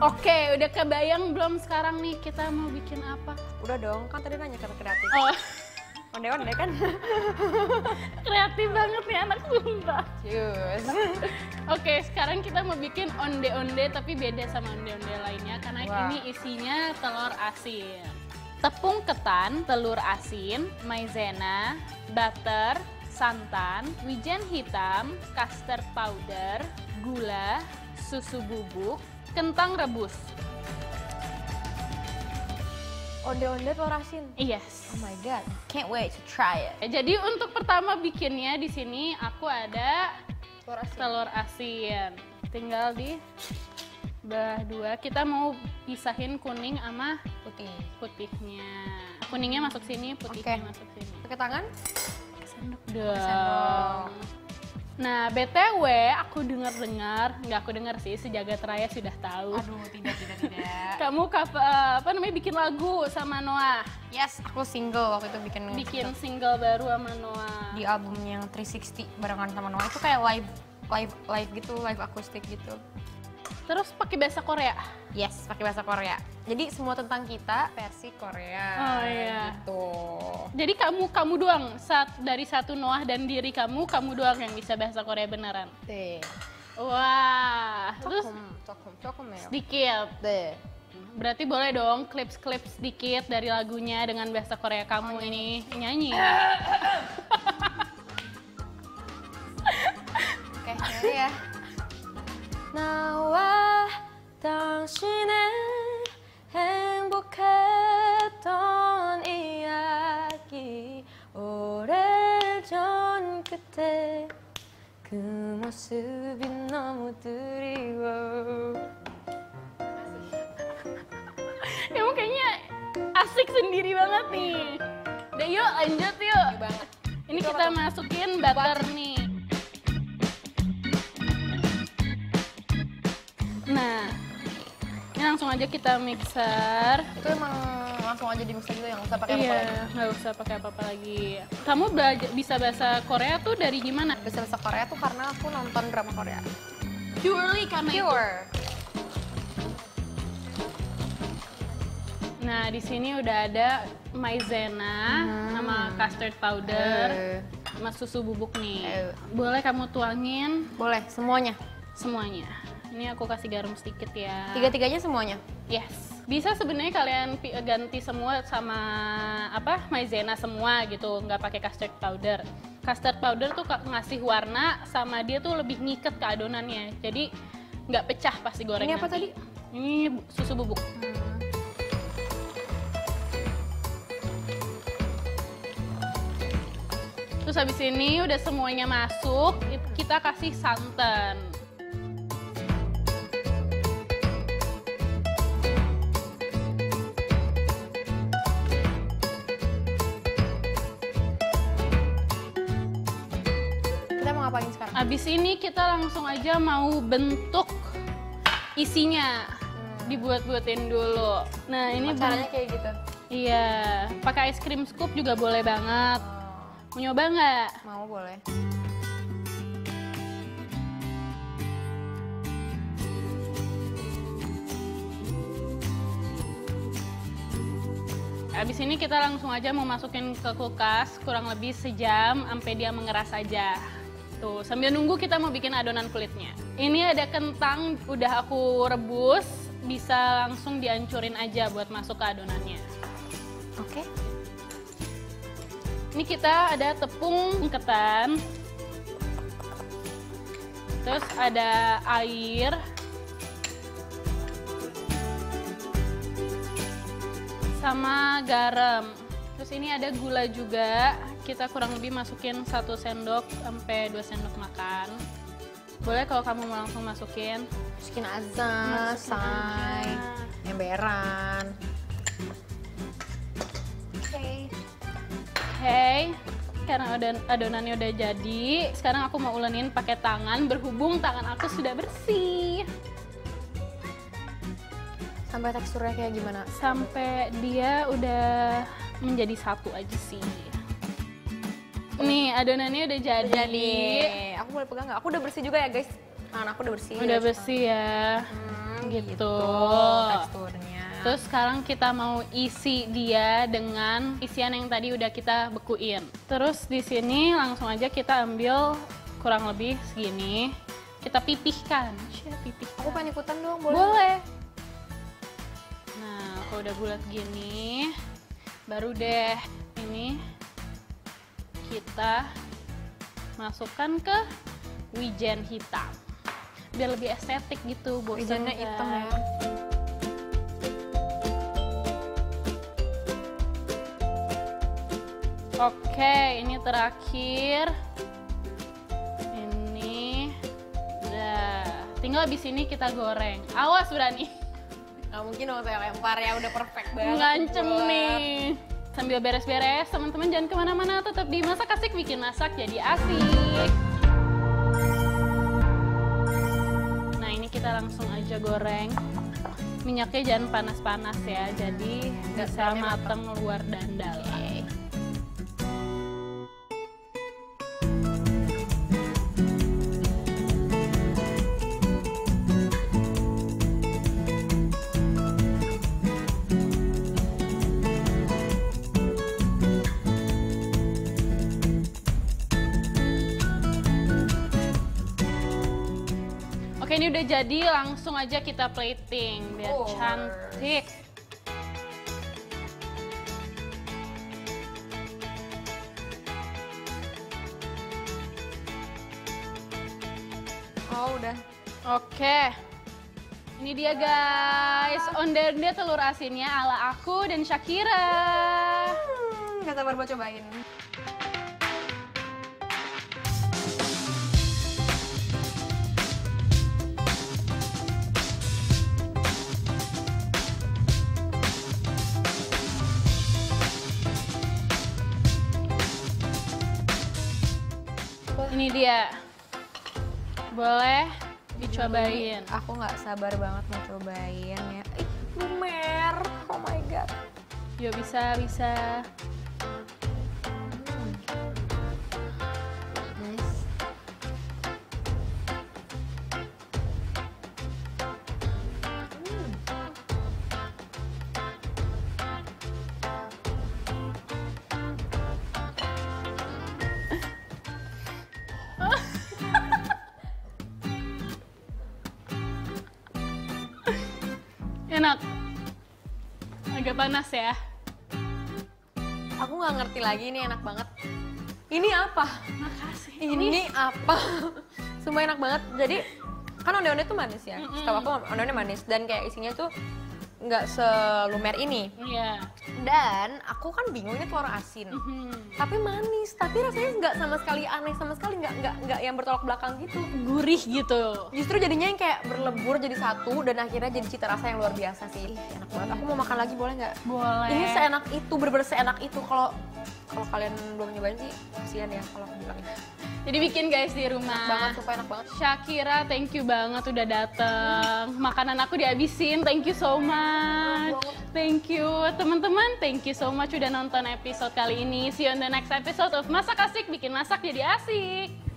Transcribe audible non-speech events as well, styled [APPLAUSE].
Oke, udah kebayang belum sekarang nih kita mau bikin apa? Udah dong, kan tadi nanya kata kreatif. Oh, Onde-onde kan? [LAUGHS] kreatif banget nih anak sumpah. Cus. Oke, sekarang kita mau bikin onde-onde tapi beda sama onde-onde lainnya karena Wah. ini isinya telur asin. Tepung ketan, telur asin, maizena, butter, santan, wijen hitam, custard powder, gula, susu bubuk, kentang rebus. Onde-onde telur asin. Yes. Oh my god, can't wait to try it. Jadi untuk pertama bikinnya di sini aku ada Telur asin. telur asin. Tinggal di belah dua. Kita mau pisahin kuning sama Putih. putihnya. Kuningnya masuk sini, putihnya Oke. masuk sini. Pakai tangan? Sendok dong. sendok. Nah, BTW aku dengar-dengar, nggak aku dengar sih, sejagat raya sudah tahu. Aduh, tidak, tidak, tidak. [LAUGHS] Kamu cover, eh, apa namanya bikin lagu sama Noah. yes, aku single waktu itu bikin Bikin single baru sama Noah. di album yang 360 barengan sama Noah itu kayak live live live gitu, live akustik gitu. Terus pakai bahasa Korea. Yes, pakai bahasa Korea. Jadi semua tentang kita versi Korea. Oh, iya. Gitu. Jadi kamu kamu doang saat dari satu Noah dan diri kamu kamu doang yang bisa bahasa Korea beneran. Deh. Wah, terus Cokum, cokum, cokum ya. sedikit. Deh. Berarti boleh dong clips-clips sedikit dari lagunya dengan bahasa Korea kamu ini nyanyi. [LAUGHS] Oke, jadi ya. 나와 당신의 행복했 그때 그 모습이 너무 드리워 [LAUGHS] Kamu kayaknya asik sendiri banget nih. Udah yuk lanjut yuk. banget Ini kita masukin butter nih. Nah, ini langsung aja kita mixer. itu emang langsung aja di mix gitu yang usah pakai Iya, apa-apa nggak usah pakai apa-apa lagi. Kamu belajar bisa bahasa Korea tuh dari gimana? bisa bahasa Korea tuh karena aku nonton drama Korea Purely karena itu. pure Nah, di sini udah ada maizena sama custard powder Eh, sama susu bubuk nih. Eh. Boleh kamu tuangin boleh semuanya semuanya. Ini aku kasih garam sedikit ya. tiga-tiganya semuanya Yes. Bisa sebenarnya kalian ganti semua sama apa maizena semua gitu, nggak pakai custard powder. Custard powder tuh ngasih warna sama dia tuh lebih ngiket ke adonannya. Jadi nggak pecah pas digoreng Ini apa nanti. tadi? Ini susu bubuk. Terus habis ini udah semuanya masuk, it- kita kasih santan. Ngapain sekarang Abis ini kita langsung aja mau bentuk isinya. Dibuat-buatin dulu. Nah, ini Oh, caranya kayak gitu Iya, pakai ice cream scoop juga boleh banget. Mau nyoba nggak? mau boleh Abis ini kita langsung aja mau masukin ke kulkas kurang lebih sejam sampai dia mengeras aja. Tuh, sambil nunggu kita mau bikin adonan kulitnya. Ini ada kentang udah aku rebus, bisa langsung dihancurin aja buat masuk ke adonannya. oke Ini kita ada tepung ketan. Terus ada air. Sama garam. Terus ini ada gula juga. Kita kurang lebih masukin satu sendok sampai 2 sendok makan. Boleh kalau kamu mau langsung masukin. masukin aja Masukin say aja. emberan oke Oke, karena adon- adonannya udah jadi, sekarang aku mau ulenin pakai tangan berhubung tangan aku sudah bersih. sampai teksturnya kayak gimana Sampai dia udah menjadi satu aja sih. Nih, adonannya udah jadi. jadi aku boleh pegang nggak aku udah bersih juga ya guys tangan aku udah bersih. Udah bersih ya. Hmm, gitu. teksturnya. Terus sekarang kita mau isi dia dengan isian yang tadi udah kita bekuin. Terus di sini langsung aja kita ambil kurang lebih segini. Kita pipihkan. aku pengen ikutan dong, boleh? Boleh. Nah, kalau udah bulat gini, baru deh ini kita masukkan ke wijen hitam. Biar lebih estetik gitu, Wijennya kan? hitam ya. Oke, ini terakhir. Ini udah. Tinggal di sini kita goreng. Awas berani. Nggak mungkin dong saya lempar ya, udah perfect banget. Ngancem buat- nih. Sambil beres-beres, teman-teman jangan ke mana-mana. Tetap di Masak Asik bikin masak jadi asik. Nah ini kita langsung aja goreng. Minyaknya jangan panas-panas ya, jadi bisa dalamnya matang luar dan Oke ini udah jadi, langsung aja kita plating biar cantik. Oh, udah. Oke. Ini dia guys, onde-onde telur asinnya ala aku dan Shakira. Hmm, Gak sabar buat cobain. Ini dia. Boleh dicobain. Aku nggak sabar banget mau cobain ya. Ih, lumer. Oh my god. Yuk bisa, bisa. Enak. Agak panas ya. Aku nggak ngerti lagi ini enak banget. Ini apa? Makasih. Ini apa? Sumpah enak banget. Jadi kan onde-onde tuh manis ya. Mm-mm. Setahu aku onde-onde manis dan kayak isinya tuh nggak selumer ini. Iya. Dan aku kan bingung ini telur asin. Mhm. Tapi manis, tapi rasanya nggak sama sekali aneh sama sekali nggak nggak nggak yang bertolak belakang gitu. Gurih gitu. Justru jadinya yang kayak berlebur jadi satu dan akhirnya jadi cita rasa yang luar biasa sih. Ih, enak banget. Aku mau makan lagi boleh nggak? Boleh. Ini seenak itu, bener-bener seenak itu. Kalau kalau kalian belum nyobain sih, kasihan ya kalau aku bilang. Jadi bikin guys di rumah. Banget, sumpah enak banget. Shakira, thank you banget udah dateng. Makanan aku dihabisin, thank you so much. Thank you teman-teman, thank you so much udah nonton episode kali ini. See you on the next episode of Masak Asik, bikin masak jadi asik.